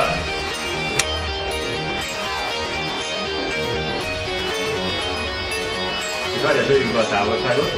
饭。你快点对一个，打个快多少？